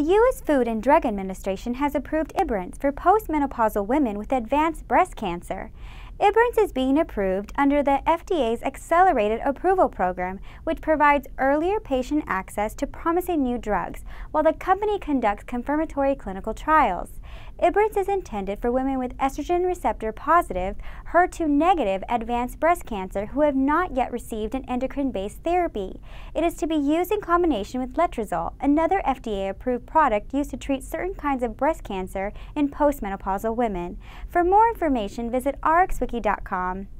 The U.S. Food and Drug Administration has approved Ibrance for postmenopausal women with advanced breast cancer. Ibrance is being approved under the FDA's Accelerated Approval Program, which provides earlier patient access to promising new drugs while the company conducts confirmatory clinical trials. Ibrance is intended for women with estrogen receptor positive, HER2 negative advanced breast cancer who have not yet received an endocrine based therapy. It is to be used in combination with letrozole, another FDA approved product used to treat certain kinds of breast cancer in postmenopausal women. For more information, visit rxwiki.com.